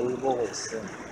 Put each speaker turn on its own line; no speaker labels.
놀보고 있음